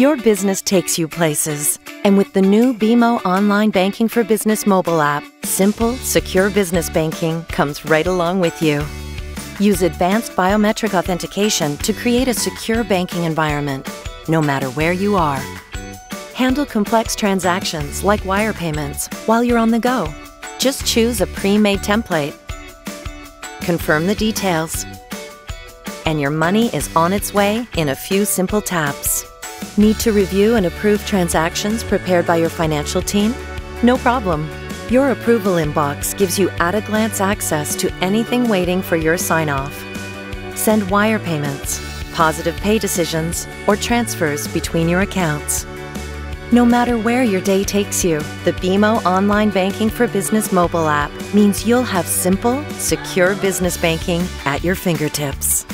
Your business takes you places. And with the new BMO Online Banking for Business mobile app, simple, secure business banking comes right along with you. Use advanced biometric authentication to create a secure banking environment, no matter where you are. Handle complex transactions like wire payments while you're on the go. Just choose a pre made template. Confirm the details. And your money is on its way in a few simple taps. Need to review and approve transactions prepared by your financial team? No problem. Your approval inbox gives you at a glance access to anything waiting for your sign off. Send wire payments, positive pay decisions, or transfers between your accounts. No matter where your day takes you, the BMO Online Banking for Business mobile app means you'll have simple, secure business banking at your fingertips.